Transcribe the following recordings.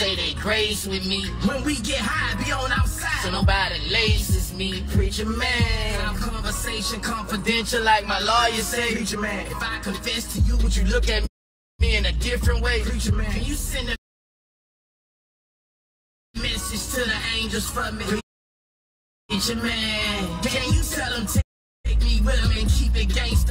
say they grace with me. When we get high, be on outside. So nobody laces me. Preacher man, Our conversation confidential, like my lawyer say. preacher man, If I confess to you, would you look at me in a different way? preacher man. Can you send a message to the angels for me? Preacher man, can you tell them take me with them and keep it gangster?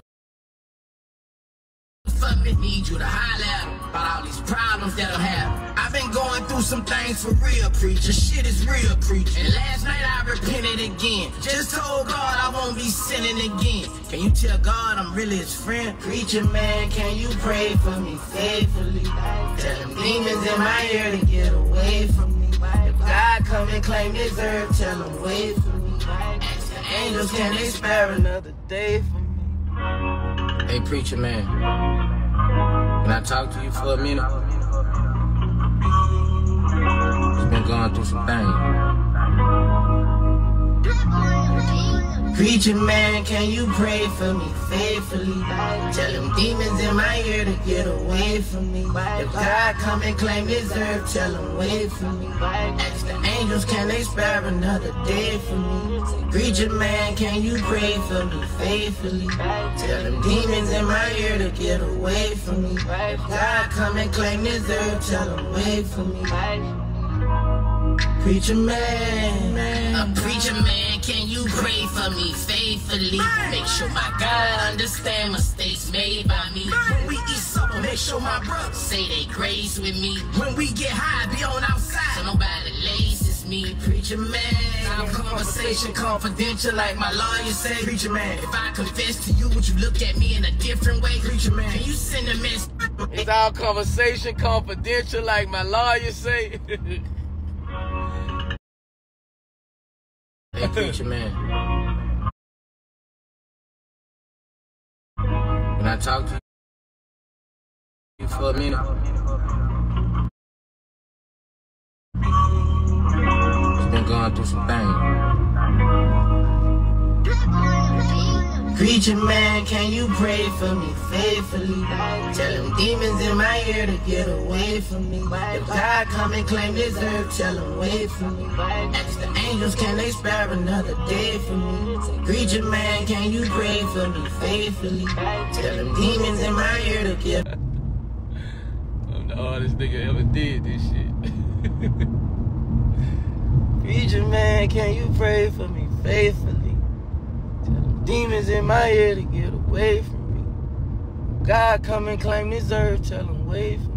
For me, need you to holler about all these problems that I'm having. I've been going through some things for real, preacher. Shit is real, preacher. And last night I repented again. Just told God I won't be sinning again. Can you tell God I'm really his friend? Preacher man, can you pray for me faithfully? Tell them demons in my ear to get away from me. If God come and claim this earth, tell them wait for me. Ask the angels, can they spare another day for me? Hey, preacher man, can I talk to you for a minute? Been going through some things. Preacher man, can you pray for me faithfully? Tell them demons in my ear to get away from me. If God come and claim his earth, tell them wait for me. Ask the angels, can they spare another day for me? Preacher man, can you pray for me faithfully? Tell them demons in my ear to get away from me. If God come and claim his earth, tell them wait for me. Preacher man, a preacher man, can you pray for me faithfully? Make sure my God understand mistakes made by me. When we eat supper, make sure my brothers. Say they grace with me, When we get high, be on outside, so outside. nobody laces me. Preacher man, our Conversation confidential, like my lawyer say. Preacher man, if I confess to you, would you look at me in a different way? preacher man, Can you send a message? It's our conversation confidential, like my lawyer say. hey, preacher man, can I talk to you for a minute? Just been going through some things. Preacher man, can you pray for me faithfully? Tell them demons in my ear to get away from me. If God come and claim this earth, tell them wait for me. The angels, can they spare another day for me? Preacher man, can you pray for me faithfully? Tell them demons in my ear to get I'm the hardest nigga ever did this shit. Preacher man, can you pray for me faithfully? Tell them demons in my ear to get away from me. God come and claim this earth, tell them wait for me.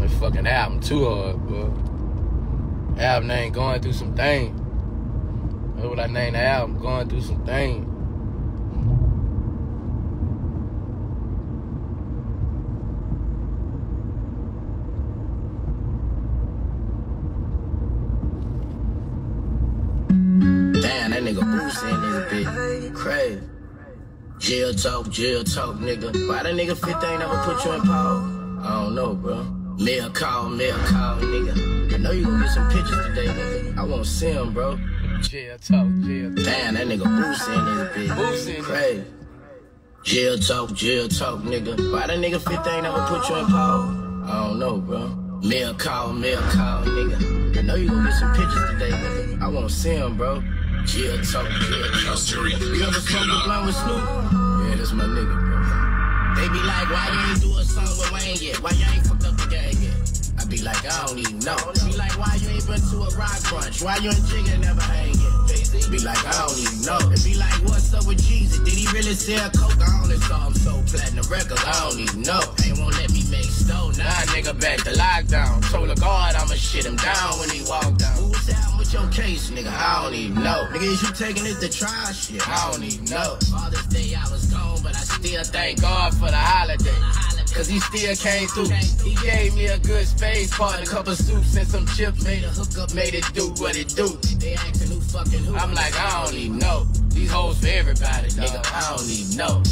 That fucking album too hard, but Album name going through some things. That's what I named the album, going through some things. Crazy. Jail talk, jail talk, nigga. Why that nigga 50 ain't never put you in pause? I don't know, bro. Mail call, mail call, nigga. I know you gonna get some pictures today, nigga. I wanna see him, bro. Jail talk, jail talk. Damn, that nigga Boosie in this bitch. Boosie in this Crazy. Jail talk, jail talk, nigga. Why that nigga 50 ain't never put you in pause? I don't know, bro. Mail call, mail call, nigga. I know you gonna get some pictures today, nigga. I wanna see him, bro. Jail talk, jail talk. You ever smoke a blunt with Snoop? Yeah, that's my nigga, bro. They be like, why you ain't do a song with Wayne yet? Why you ain't fucked up the? I be like, I don't even know. Be like, why you ain't been to a rock brunch? Why you and Jigga never hang yet? Be like, I don't even know. They be like, what's up with Jeezy? Did he really sell coke? I only saw him so platinum records. I don't even know. They won't let me make stone. Nah, nigga, back to lockdown. Told the guard I'ma shit him down when he walk down. Who was down with your case, nigga? I don't even know. Nigga, is you taking it to trial? Shit, I don't even know. Father's Day, I was gone, but I still Thank God for the holiday. Cause he still came through. He gave me a good space part, a couple soups and some chips. Made a hookup, made it do what it do. They asking who fucking who. I'm like, I don't even know. These hoes for everybody, nigga. I don't even know.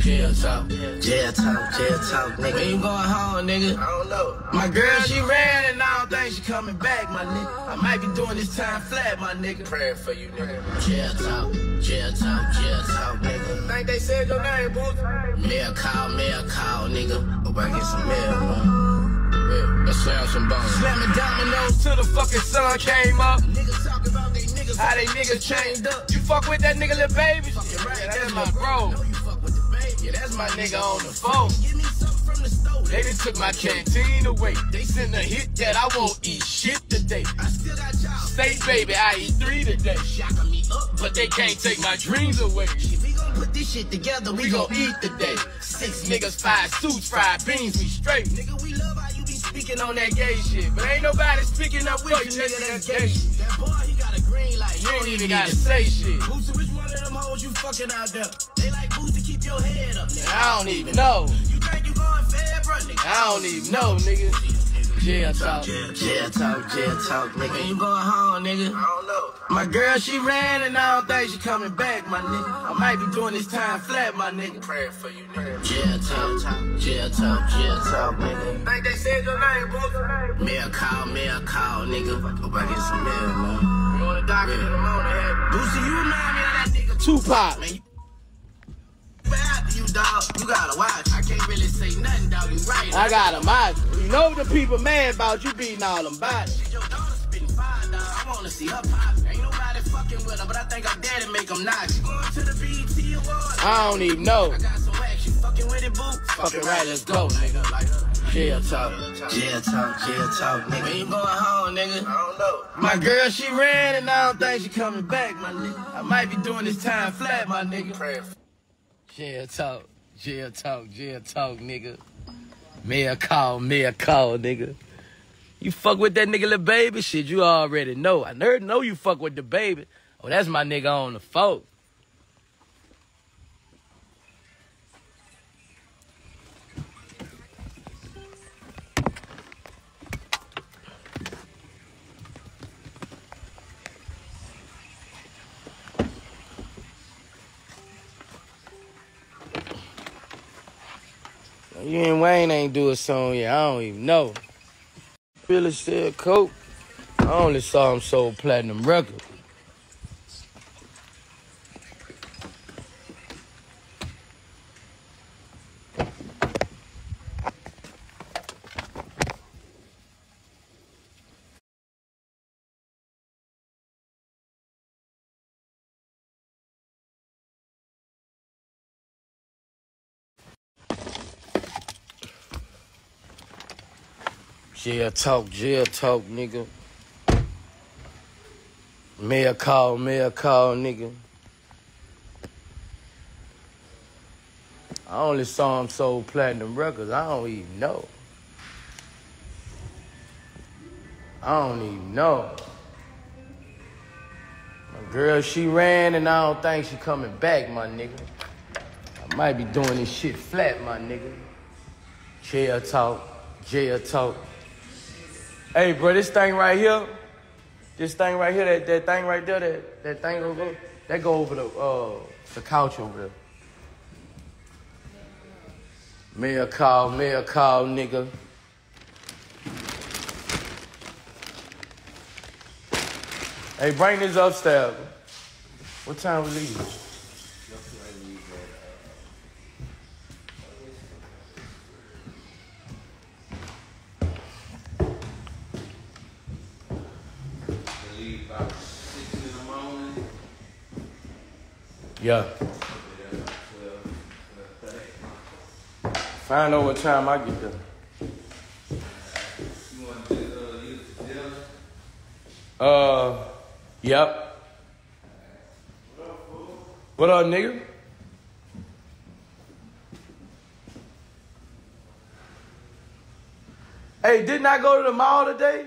What is this? Jail talk, jail talk, jail talk, nigga. When you going home, nigga? I don't know. My girl, she ran and I don't think she coming back, my nigga. I might be doing this time flat, my nigga. Praying for you, nigga. Jail talk, jail talk, jail talk, nigga. Think they said your name, boo? Mail call, mail call, nigga. Hope I get some mail, man. Let's slam some bones. Slamming dominoes till the fucking sun came up. Niggas talk about they niggas, How they niggas changed up. You fuck with that nigga, little baby? Fucking right, Yeah, that's my bro. My nigga on the phone. Give me something from the stove. They just took my canteen away. They sent a hit that I won't eat shit today. I still got y'all. Say, baby, I eat three today. Shocking me up, But they can't take my dreams away. We gon' put this shit together. We gon' eat today. Six niggas, five suits, fried beans, we straight. Nigga, we love how you be Speaking on that gay shit, but ain't nobody speaking up with you, nigga. That gay shit. That boy, he got a green light. You ain't even gotta say shit. Boosie, which one of them hoes you fucking out there? They like Boosie, keep your head up, nigga. I don't even know. You think you going fair, bro, nigga? I don't even know, nigga. Jail talk. Jail, talk, jail talk, nigga. When you going home, nigga? I don't know. My girl, she ran and I don't think she coming back, my nigga. I might be doing this time flat, my nigga. Praying for you, nigga. Jail talk, jail talk, jail talk, nigga. Think they said your name, boo? Mail call, mail call, nigga. Hope I get some mail, man. You on the docket in the morning. Boosie, you remind me of that nigga. Tupac. Man, you, gotta watch. I can't really say nothing, dog. You right. I got a mind. You know the people mad about you beating all them bodies. Your daughter spitting fire, dog. I wanna see her pop. Ain't nobody fucking with her, but I think her daddy make them knock. She going to the BET Awards. I don't even know. I got some wax. You fucking with it, boo? Fucking right, let's go, nigga. Like her. Jail talk. Jail talk, jail talk, nigga. When you going home, nigga? I don't know. My girl, she ran and I don't think she coming back, my nigga. I might be doing this time flat, my nigga. Praying for Jail talk, jail talk, jail talk, nigga. Mail call, mail call, nigga. You fuck with that nigga, little baby shit, you already know. I heard know you fuck with the baby. Oh, that's my nigga on the phone. You and Wayne ain't do a song yet. I don't even know. Really still coke. I only saw him sold platinum record. Jail talk, jail talk, nigga. Mail call, mail call, nigga. I only saw him sold platinum records. I don't even know. I don't even know. My girl, she ran and I don't think she coming back, my nigga. I might be doing this shit flat, my nigga. Jail talk, jail talk. Hey, bro, this thing right here, this thing right here, that, that thing right there, that, that thing over there, that go over the uh the couch over there. Mail call, mail call, nigga. Hey, bring this upstairs. What time we leaving? leave about six in the morning. Yeah. Find out what time I get there. Uh, yep. What up, nigga? Hey, didn't I go to the mall today?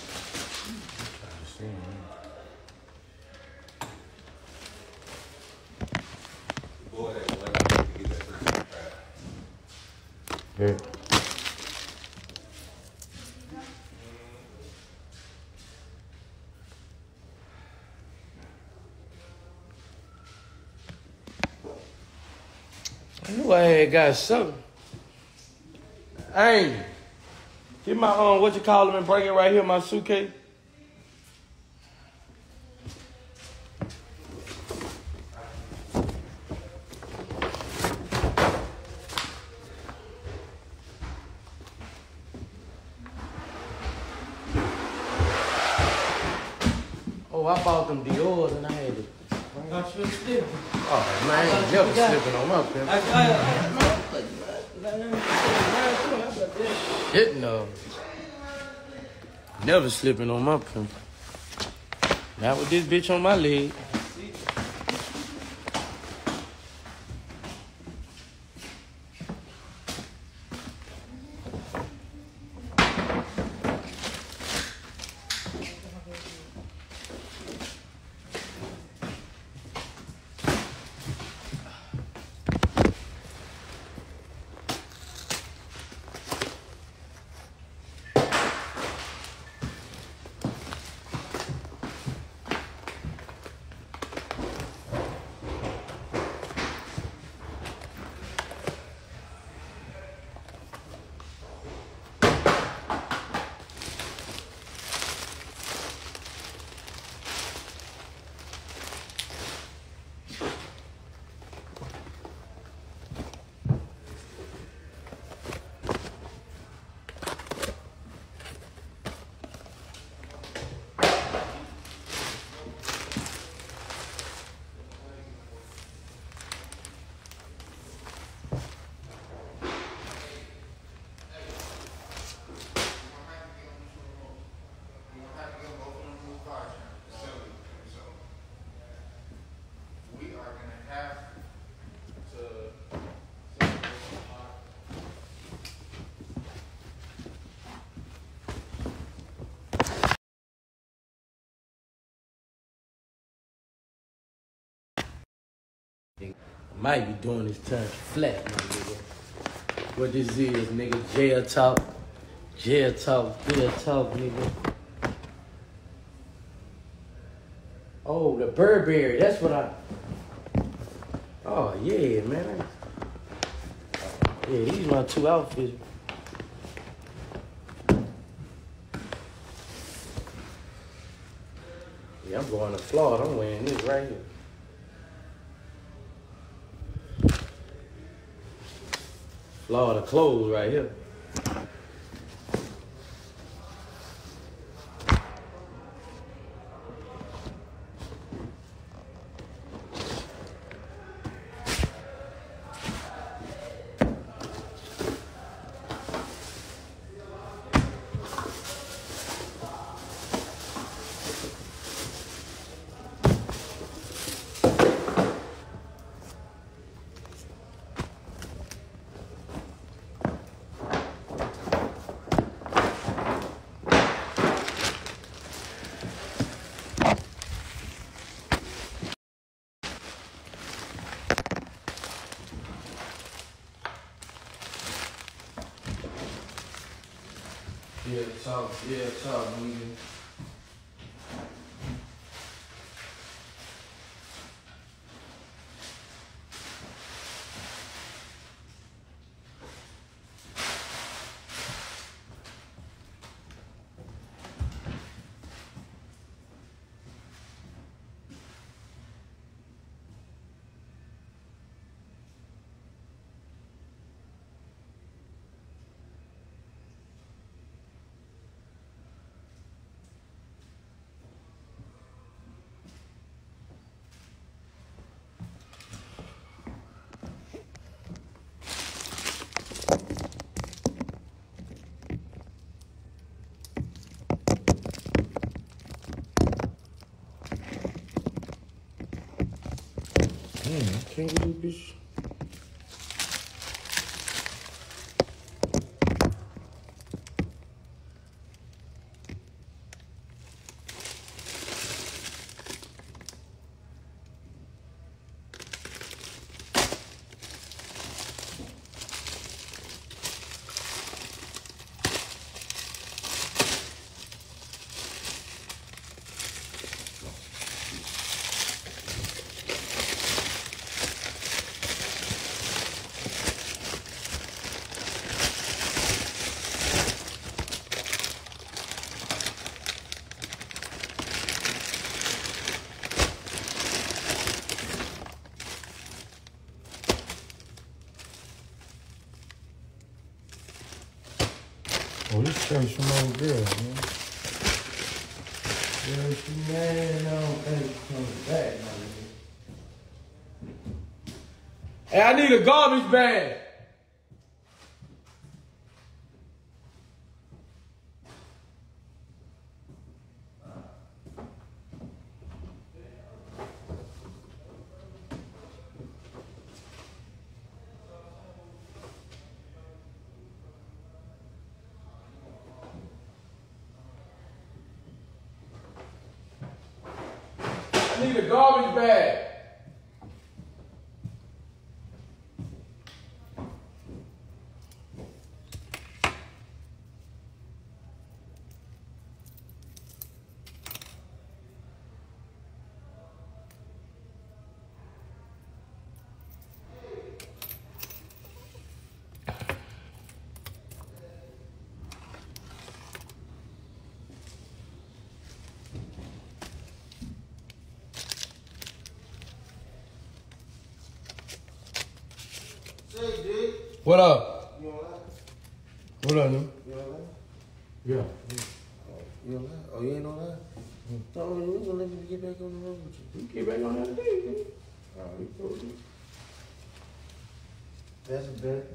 I knew I had got something. Hey, get my um, what you call them and bring it right here, my suitcase. Oh, I bought them Dior's and I had to. Thought you was slipping. Oh man, I ain't never slipping on my pimp. I, I, I, Shit no. Never slipping on my pimp. Not with this bitch on my leg. Might be doing this time flat, my nigga. What this is, nigga, jail talk. Jail talk, jail talk, nigga. Oh, the Burberry, that's what I. Oh, yeah, man. Yeah, these my two outfits. Yeah, I'm going to Florida. I'm wearing this right here. Florida clothes right here. Yeah, talk, yeah, talk, nigga. Get this this old man. Girl, she mad, I don't think coming back, my nigga. Hey, I need a garbage bag. I need a garbage bag. Say, dude. What up? You don't lie. What up, nigga? You don't lie. Yeah. You don't lie. Oh, you ain't no lie. No, we gonna let me get back on the road with you. You get back on that thing, nigga. Alright. That's a bet.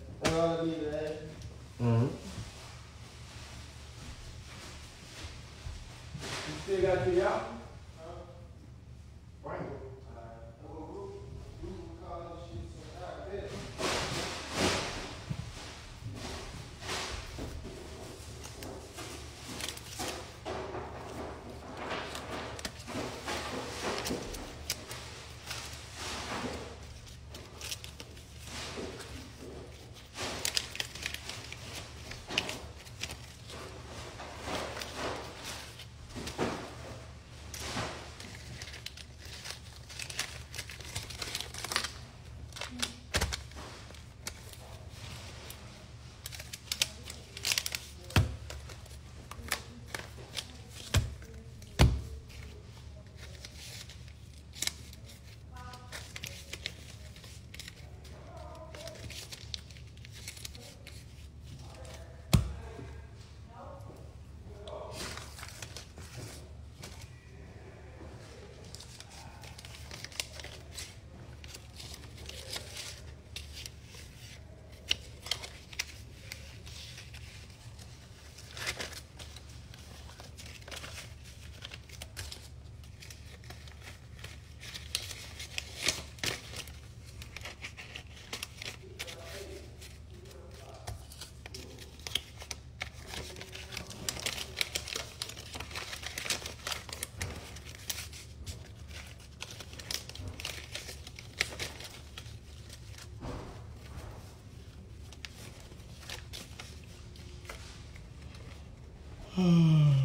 Yeah,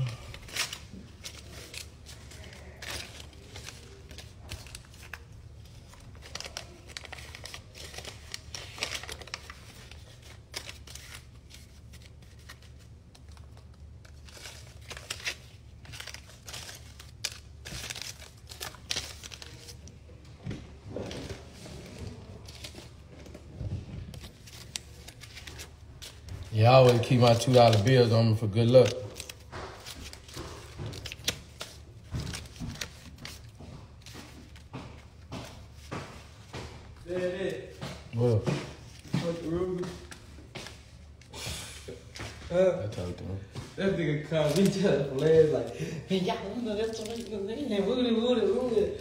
I always keep my two dollar bills on me for good luck. There it is. Well, What the Ruby? I talked to him. That nigga called me just from last like, hey, y'all don't know that's what you saying. Woody, woody, woody.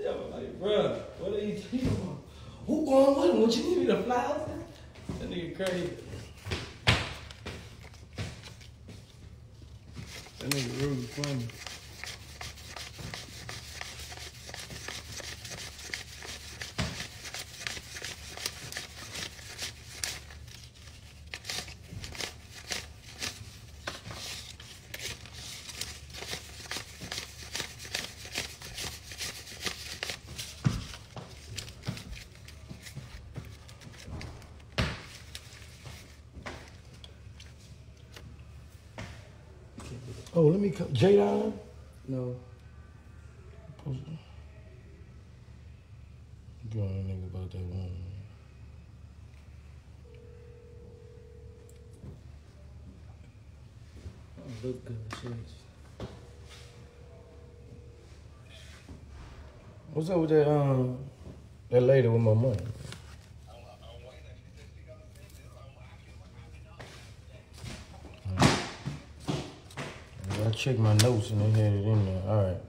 I was like, bruh, what are you talking about? Who going with him? What you need me to fly out there? That nigga crazy. That nigga Ruby funny. Oh, me come. Jadon? No. You want a nigga about that one. look good. What's up with that um that lady with my money? I checked my notes and they had it in there. All right.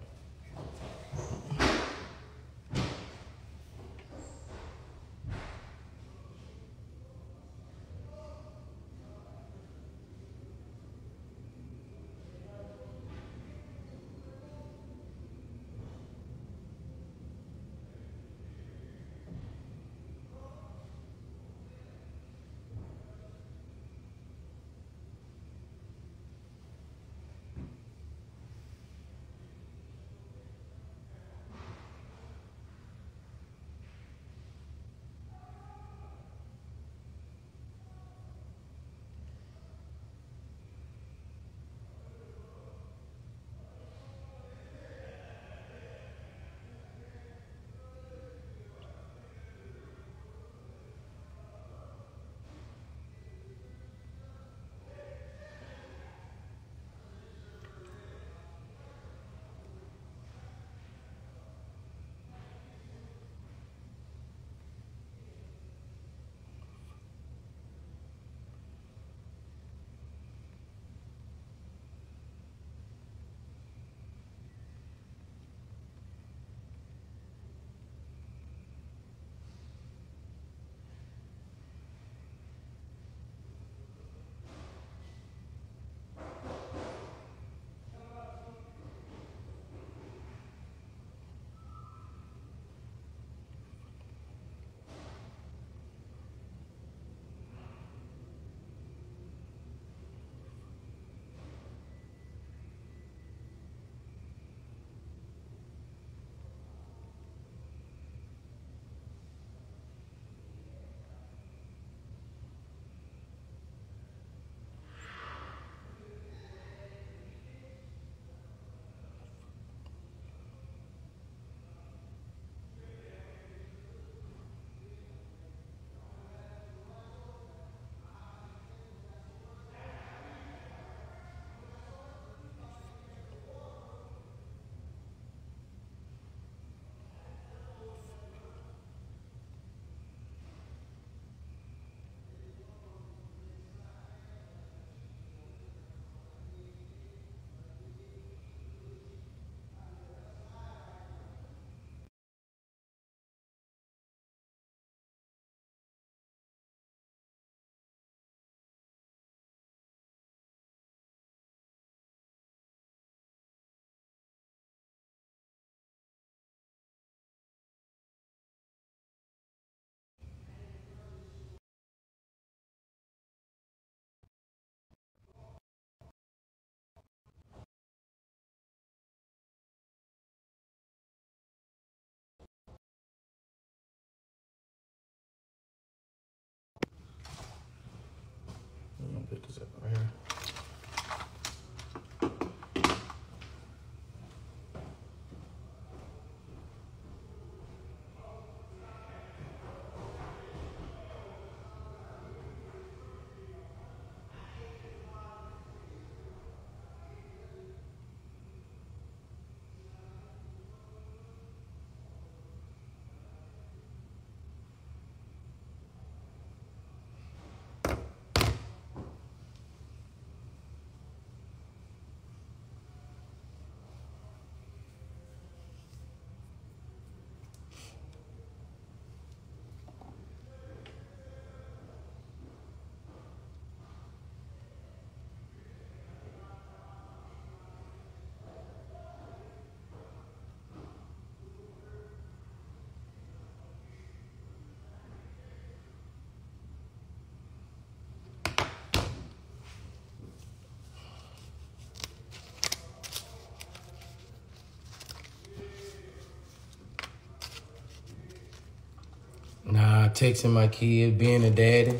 Texting my kid, being a daddy.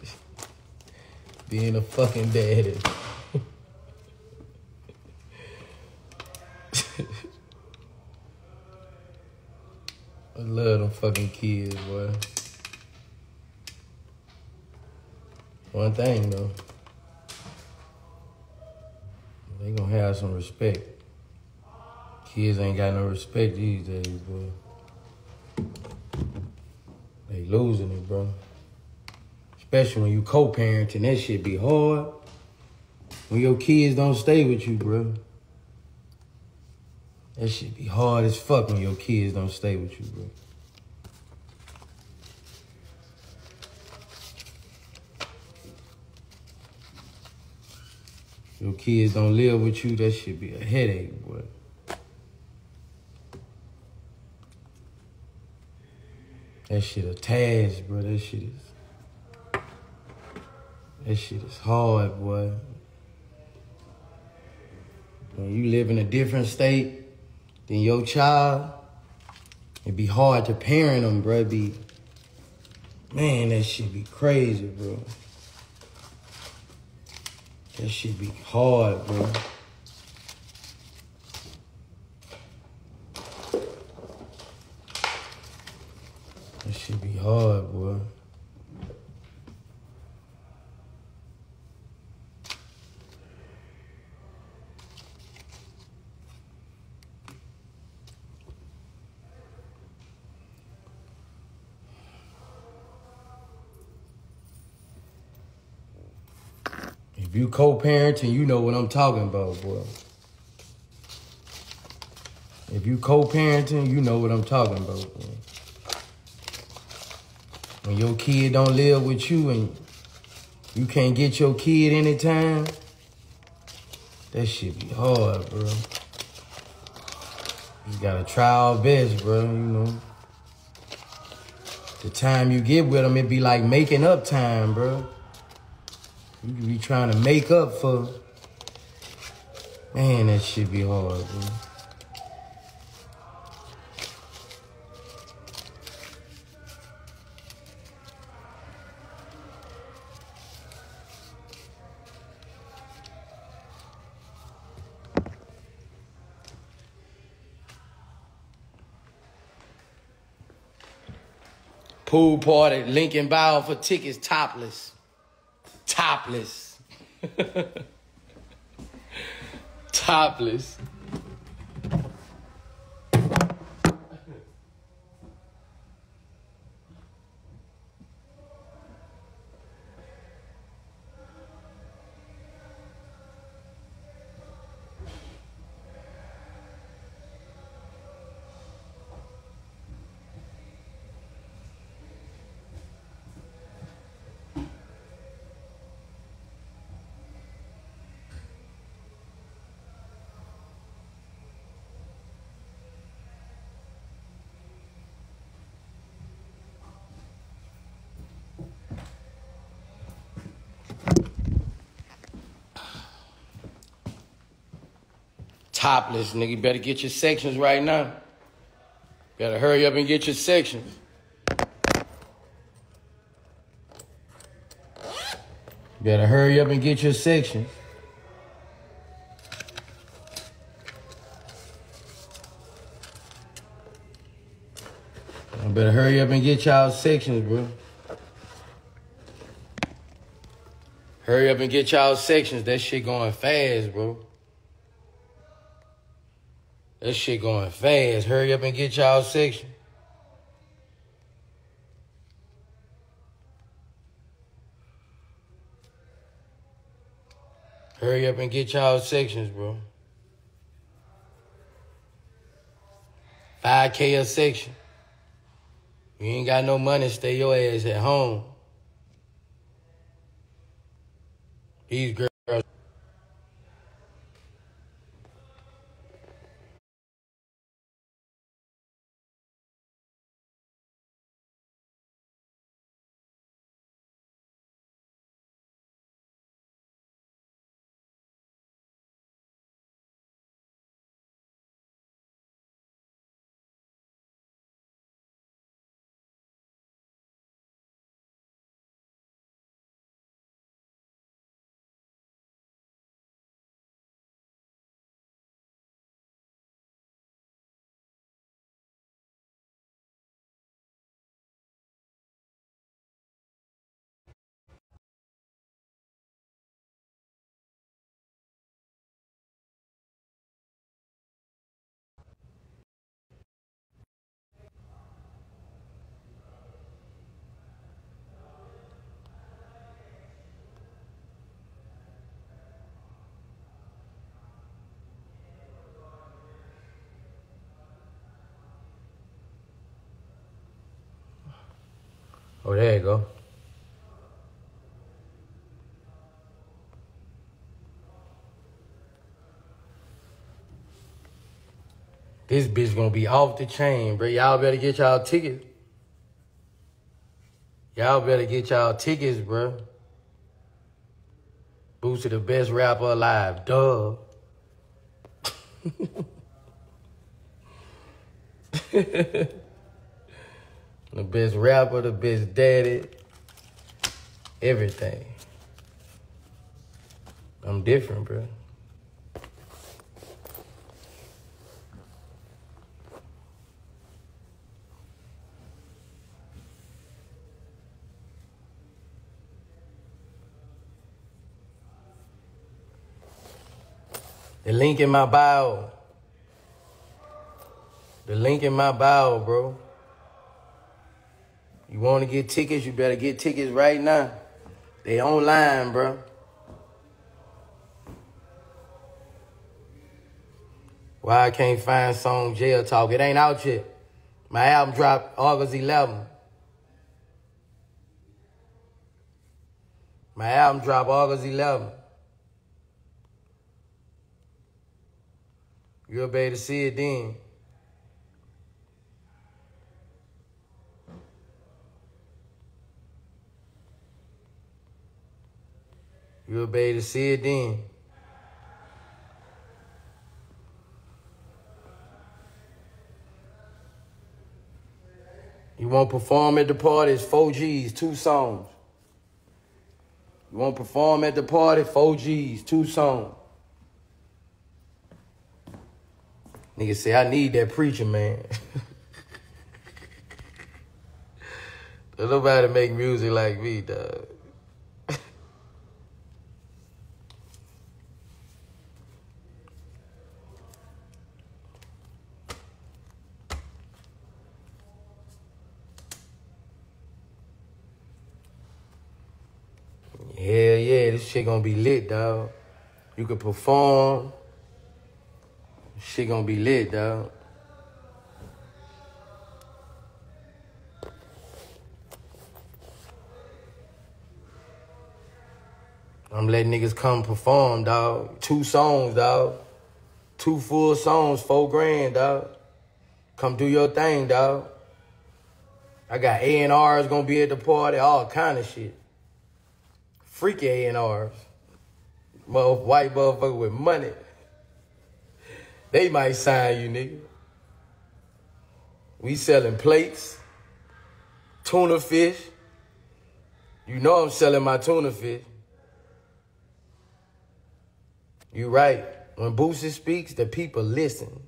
being a fucking daddy. I love them fucking kids, boy. One thing though. they gonna have some respect. Kids ain't got no respect these days, bro. Losing it, bro. Especially when you co-parenting, that shit be hard. When your kids don't stay with you, bro. That shit be hard as fuck when your kids don't stay with you, bro. Your kids don't live with you, that should be a headache, boy. That shit a task, bro. That shit is. That shit is hard, boy. When you live in a different state than your child, it be hard to parent them, bro. Be, man, that shit be crazy, bro. That shit be hard, bro. Shit be hard, boy. If you co-parenting, you know what I'm talking about, boy. If you co-parenting, you know what I'm talking about, boy. When your kid don't live with you and you can't get your kid anytime, that shit be hard, bro. You gotta try our best, bro, you know. The time you get with them, it be like making up time, bro. You be trying to make up for. Man, that shit be hard, bro. Pool party, Lincoln Bow for tickets, topless. Topless. Topless. Topless, nigga. You better get your sections right now. Better hurry up and get your sections. Better hurry up and get your sections. Better hurry up and get y'all sections, bro. Hurry up and get y'all sections. That shit going fast, bro. That shit going fast. Hurry up and get y'all section. Hurry up and get y'all sections, bro. 5K a section. You ain't got no money, stay your ass at home. These girls. Oh, there you go. This bitch gonna be off the chain, bro. Y'all better get y'all tickets. Y'all better get y'all tickets, bro. Boosie the best rapper alive. Duh. the best rapper, the best daddy, everything. I'm different, bro. The link in my bio. The link in my bio, bro. You want to get tickets, you better get tickets right now. They online, bro. Why I can't find song Jail Talk? It ain't out yet. My album dropped August 11. My album dropped August 11. You'll be able to see it then. You'll be able to see it then. You won't perform at the party, it's 4 G's, two songs. You won't perform at the party, 4 G's, two songs. Nigga say, I need that preacher, man. Don't nobody make music like me, dog. Hell yeah, this shit gonna be lit, dog. You can perform. Shit gonna be lit, dog. I'm letting niggas come perform, dog. Two songs, dog. Two full songs, four grand, dog. Come do your thing, dog. I got A&Rs gonna be at the party, all kind of shit. Freaky A&Rs. Mother, white motherfucker with money. They might sign you, nigga. We selling plates, tuna fish. You know I'm selling my tuna fish. You right. When Boosie speaks, the people listen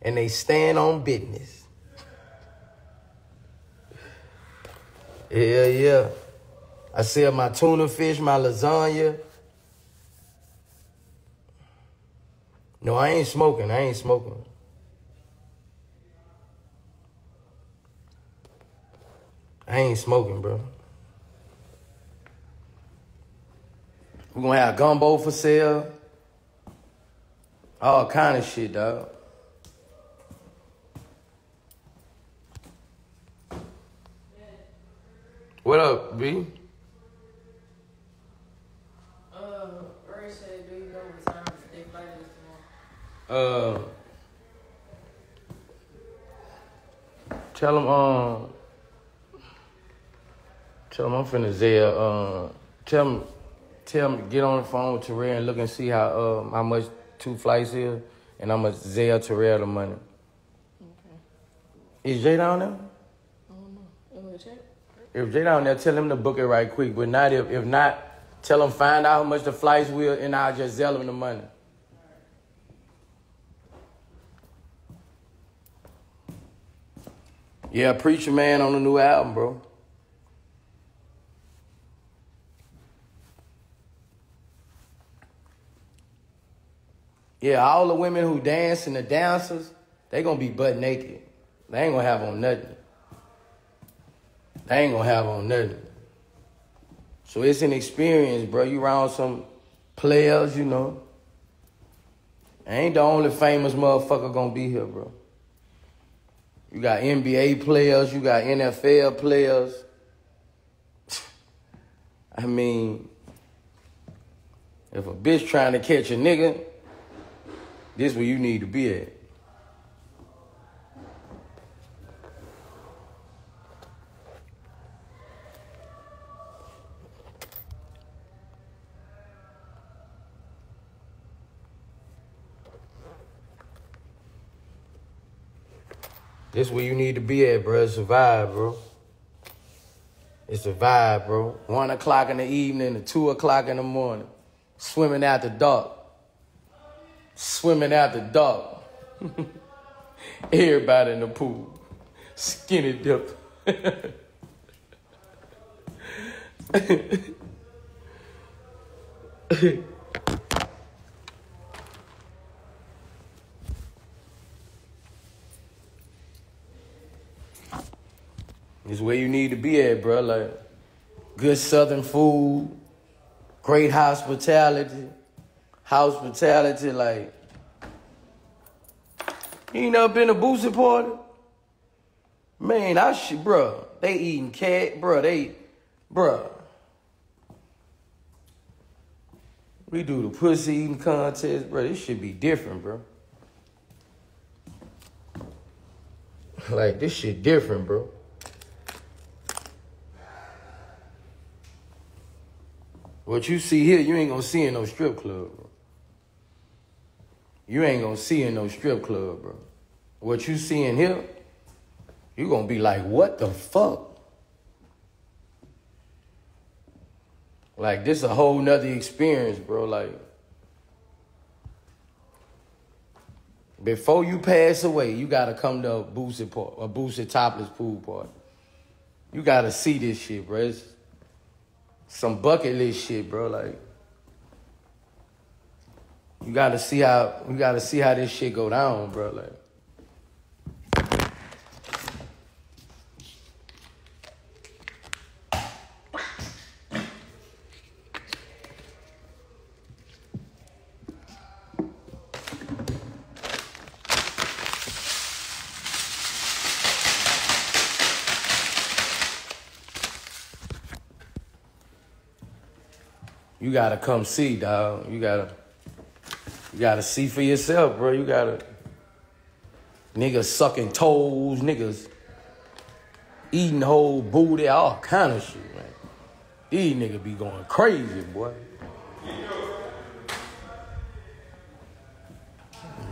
and they stand on business. Yeah, yeah. I sell my tuna fish, my lasagna. No, I ain't smoking. I ain't smoking. I ain't smoking, bro. We're gonna have gumbo for sale. All kind of shit, dog. What up, B? Uh, Ray said, do you know what time they fight is tomorrow? Uh, tell him, um, tell him I'm finna Zaya, uh, tell him, tell him to get on the phone with Terrell and look and see how, uh, how much two flights is and how much Zaya Terrell the money. Okay. Is Jay down there? I don't know. You want me to check? If Jay down there, tell him to book it right quick. But not if if not, tell him find out how much the flights will, and I'll just sell him the money. Yeah, Preacher Man on the new album, bro. Yeah, all the women who dance and the dancers, they gonna be butt naked. They ain't gonna have on nothing. They ain't gonna have on nothing. So it's an experience, bro. You around some players, you know. Ain't the only famous motherfucker gonna be here, bro. You got NBA players, you got NFL players. I mean, if a bitch trying to catch a nigga, this where you need to be at. This where you need to be at, bro. It's a vibe, bro. It's a vibe, bro. One o'clock in the evening to two o'clock in the morning. Swimming out the dark. Swimming out the dark. Everybody in the pool. Skinny dip. It's where you need to be at, bro. Like good southern food, great hospitality, hospitality. Like you ain't never been to Boosie party, man. I should, bro. They eating cat, bro. They, bro. We do the pussy eating contest, bro. This should be different, bro. Like this shit different, bro. What you see here, you ain't gonna see in no strip club, bro. You ain't gonna see in no strip club, bro. What you see in here, you gonna be like, what the fuck? Like this a whole nother experience, bro. Like before you pass away, you gotta come to a boosted a boosted topless pool party. You gotta see this shit, bro. It's some bucket list shit, bro. Like you gotta see how you gotta see how this shit go down, bro. Like you gotta come see, dog. You gotta you gotta see for yourself, bro. You gotta niggas sucking toes, niggas eating whole booty, all kind of shit, man. These niggas be going crazy, boy.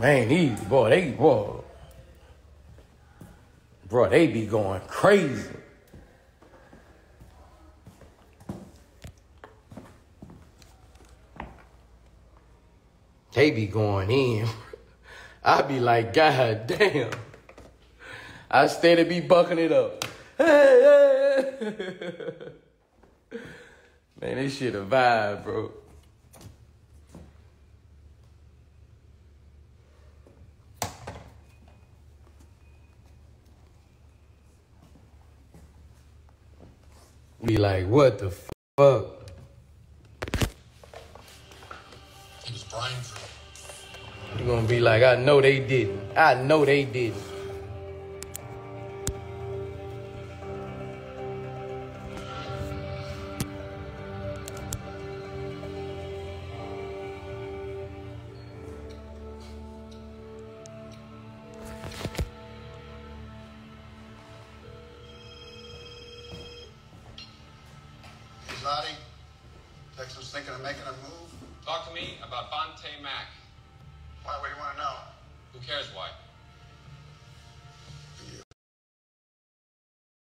Man, these boy, they boy, bro, they be going crazy. They be going in. I be like, God damn. I stay to be bucking it up. Hey, hey. Man, this shit a vibe, bro. Be like, what the fuck? You're gonna be like, I know they didn't. I know they didn't.